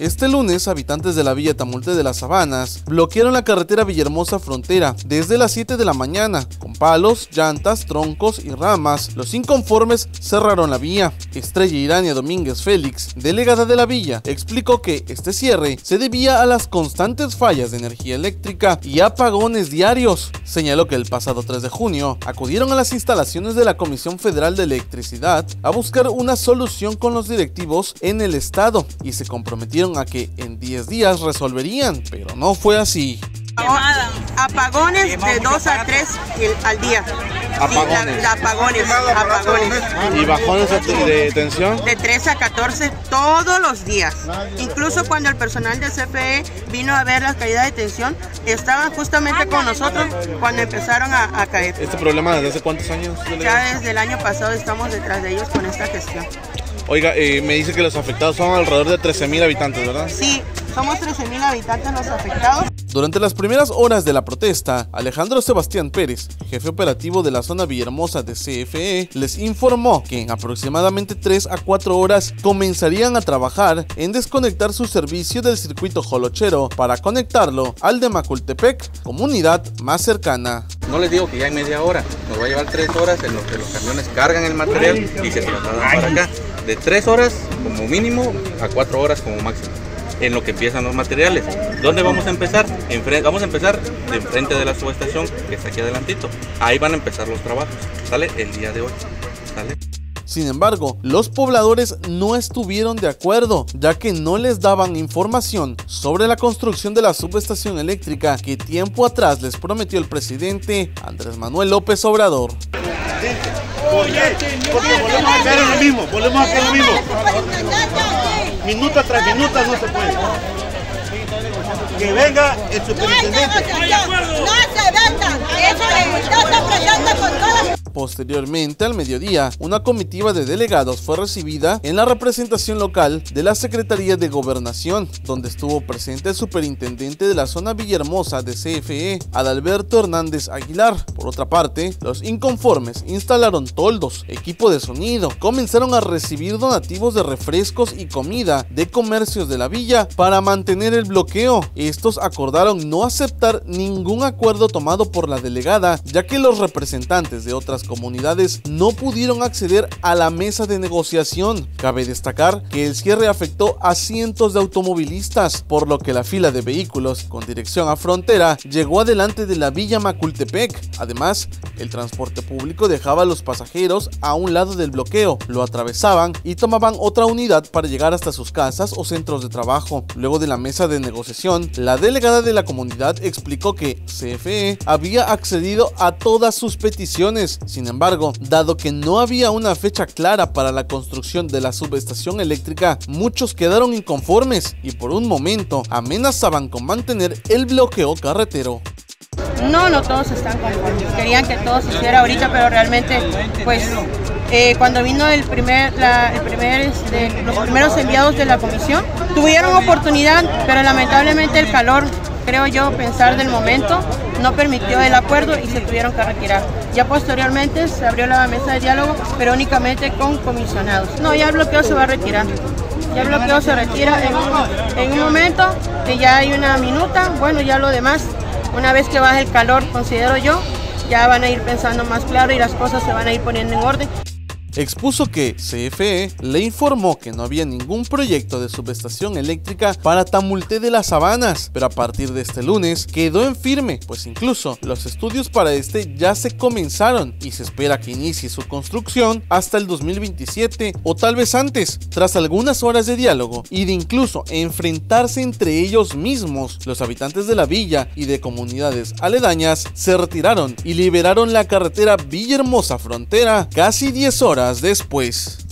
Este lunes, habitantes de la Villa Tamulte de las Sabanas bloquearon la carretera Villahermosa Frontera desde las 7 de la mañana. Con palos, llantas, troncos y ramas, los inconformes cerraron la vía. Estrella Irania Domínguez Félix, delegada de la villa, explicó que este cierre se debía a las constantes fallas de energía eléctrica y apagones diarios. Señaló que el pasado 3 de junio acudieron a las instalaciones de la Comisión Federal de Electricidad a buscar una solución con los directivos en el estado y se comprometieron a que en 10 días resolverían, pero no fue así. Apagones de 2 a 3 al día. Apagones. apagones, apagones. ¿Y bajones de tensión? De 3 a 14 todos los días. Incluso cuando el personal del CFE vino a ver la caída de tensión, estaban justamente con nosotros cuando empezaron a, caer. ¿Este problema desde hace cuántos años? Ya desde el año pasado estamos detrás de ellos con esta gestión. Oiga, eh, me dice que los afectados son alrededor de 13.000 habitantes, ¿verdad? Sí, somos 13.000 habitantes los afectados. Durante las primeras horas de la protesta, Alejandro Sebastián Pérez, jefe operativo de la zona Villahermosa de CFE, les informó que en aproximadamente 3 a 4 horas comenzarían a trabajar en desconectar su servicio del circuito Jolochero para conectarlo al de Macultepec, comunidad más cercana. No les digo que ya en media hora, nos va a llevar 3 horas en lo que los camiones cargan el material y se trasladan para acá de 3 horas como mínimo a 4 horas como máximo en lo que empiezan los materiales. ¿Dónde vamos a empezar? vamos a empezar de enfrente de la subestación que está aquí adelantito. Ahí van a empezar los trabajos. ¿Sale? El día de hoy. ¿Sale? Sin embargo, los pobladores no estuvieron de acuerdo, ya que no les daban información sobre la construcción de la subestación eléctrica que tiempo atrás les prometió el presidente Andrés Manuel López Obrador. Porque volvemos a caer en lo mismo, volvemos a caer en lo mismo. Minuta tras minuta no se puede. Que venga el superintendente. No se venga, eso está presente con Posteriormente, al mediodía, una comitiva de delegados fue recibida en la representación local de la Secretaría de Gobernación, donde estuvo presente el superintendente de la zona Villahermosa de CFE, Adalberto Hernández Aguilar. Por otra parte, los inconformes instalaron toldos, equipo de sonido, comenzaron a recibir donativos de refrescos y comida de comercios de la villa para mantener el bloqueo. Estos acordaron no aceptar ningún acuerdo tomado por la delegada, ya que los representantes de otras comunidades no pudieron acceder a la mesa de negociación. Cabe destacar que el cierre afectó a cientos de automovilistas, por lo que la fila de vehículos con dirección a frontera llegó adelante de la villa Macultepec. Además, el transporte público dejaba a los pasajeros a un lado del bloqueo, lo atravesaban y tomaban otra unidad para llegar hasta sus casas o centros de trabajo. Luego de la mesa de negociación, la delegada de la comunidad explicó que CFE había accedido a todas sus peticiones, sin embargo, dado que no había una fecha clara para la construcción de la subestación eléctrica, muchos quedaron inconformes y por un momento amenazaban con mantener el bloqueo carretero. No, no todos están conformes. Querían que todo se hiciera ahorita, pero realmente, pues, eh, cuando vino el primer, este, los primeros enviados de la comisión, tuvieron oportunidad, pero lamentablemente el calor creo yo, pensar del momento, no permitió el acuerdo y se tuvieron que retirar. Ya posteriormente se abrió la mesa de diálogo, pero únicamente con comisionados. No, ya el bloqueo se va a retirar. Ya el bloqueo se retira en un, en un momento, que ya hay una minuta, bueno, ya lo demás, una vez que baje el calor, considero yo, ya van a ir pensando más claro y las cosas se van a ir poniendo en orden expuso que CFE le informó que no había ningún proyecto de subestación eléctrica para Tamulte de las Sabanas, pero a partir de este lunes quedó en firme, pues incluso los estudios para este ya se comenzaron y se espera que inicie su construcción hasta el 2027 o tal vez antes, tras algunas horas de diálogo y de incluso enfrentarse entre ellos mismos, los habitantes de la villa y de comunidades aledañas se retiraron y liberaron la carretera Villahermosa Frontera casi 10 después.